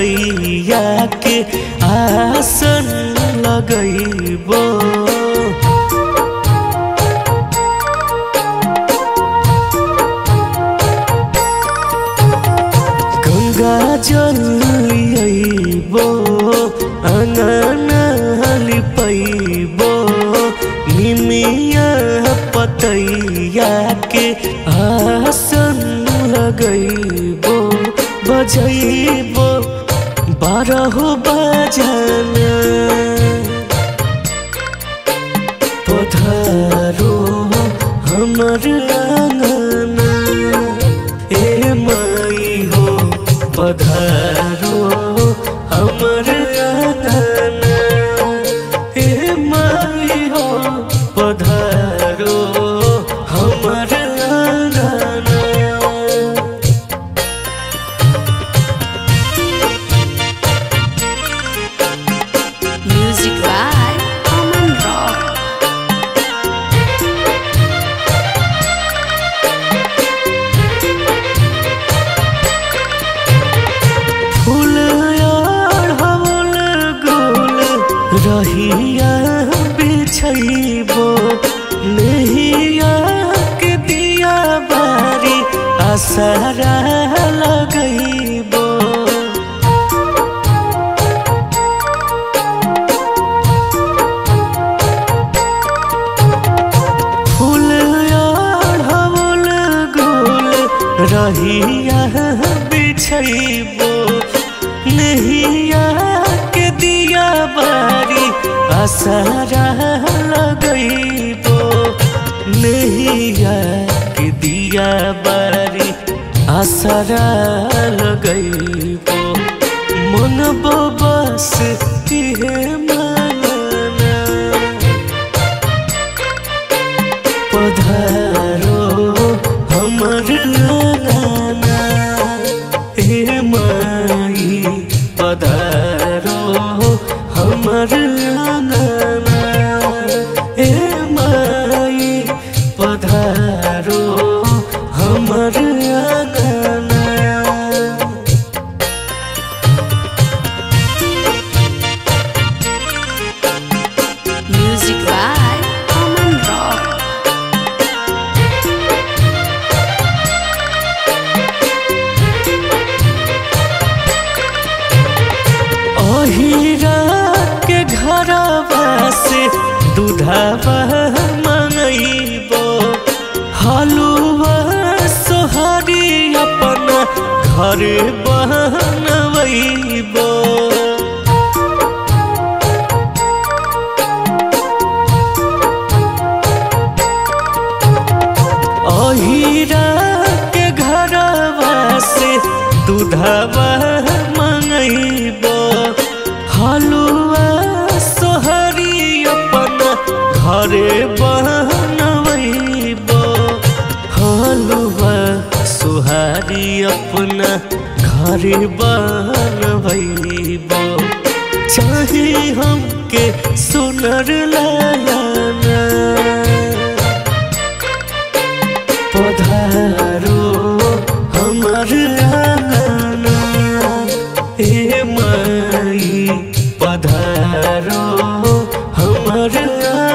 पतैया के आसन लगैबो गंगा जल लियबो अंगनाली पैबो निमिया पतैया के आसन लगैबो बजैबो बारह बजाना। रहिया बिछैबो नहिया के दिया बारी आसारा लगैबो। फूल अढ़ौल गोल रहिया बिछैबो बारी आसारा लगैबो नहिया के दिया बारी। आसारा लगैबो मन बस पधारो हमर Music के घरवा से मंगैबो घर बनबैबो अहिरा के घरवा से दूधवा मंगैबो। हलुआ सोहरी अपना घरे न घरे बनबो चाहे हमके सुनर लाना पधारो हमर हे मई पधारो हमर आना